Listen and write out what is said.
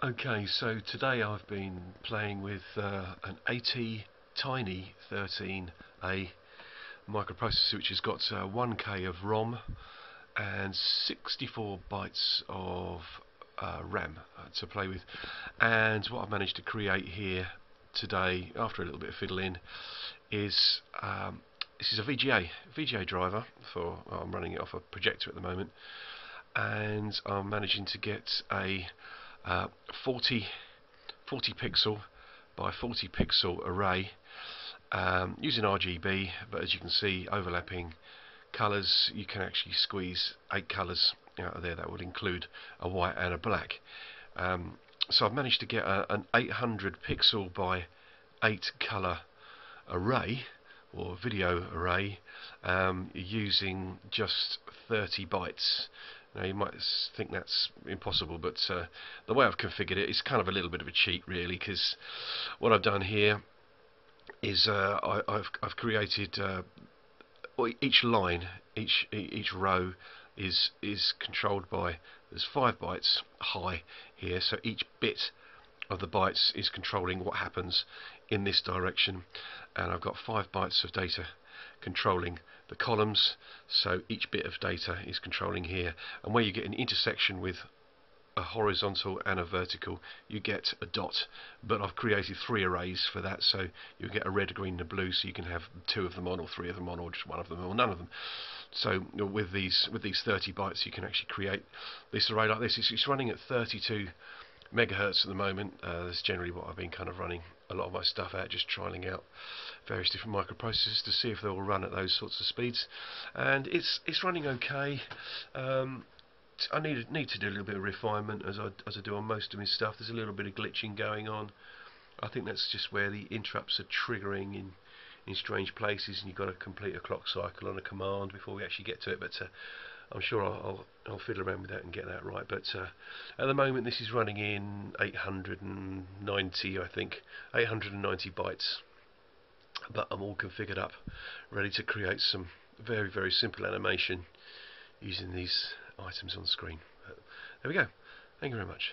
Okay, so today I've been playing with uh, an AT Tiny 13A microprocessor which has got uh, 1K of ROM and 64 bytes of uh, RAM uh, to play with. And what I've managed to create here today, after a little bit of fiddling, is um, this is a VGA VGA driver for well, I'm running it off a projector at the moment, and I'm managing to get a uh, 40, 40 pixel by 40 pixel array um, using RGB but as you can see overlapping colours you can actually squeeze eight colours out of there that would include a white and a black. Um, so I've managed to get a, an 800 pixel by 8 colour array or video array um, using just 30 bytes now you might think that's impossible, but uh, the way I've configured it is kind of a little bit of a cheat, really, because what I've done here is uh, I, have I've created uh, each line, each each row is is controlled by there's five bytes high here, so each bit of the bytes is controlling what happens in this direction, and I've got five bytes of data controlling the columns. So each bit of data is controlling here. And where you get an intersection with a horizontal and a vertical you get a dot. But I've created three arrays for that. So you get a red, green and a blue. So you can have two of them on or three of them on or just one of them or none of them. So with these with these 30 bytes you can actually create this array like this. It's, it's running at 32 megahertz at the moment. Uh, that's generally what I've been kind of running a lot of my stuff out, just trialing out various different microprocessors to see if they will run at those sorts of speeds. And it's it's running okay. Um, I need need to do a little bit of refinement as I as I do on most of my stuff. There's a little bit of glitching going on. I think that's just where the interrupts are triggering in in strange places, and you've got to complete a clock cycle on a command before we actually get to it. But uh, I'm sure I'll, I'll, I'll, fiddle around with that and get that right. But uh, at the moment, this is running in 890, I think, 890 bytes. But I'm all configured up, ready to create some very, very simple animation using these items on screen. But there we go. Thank you very much.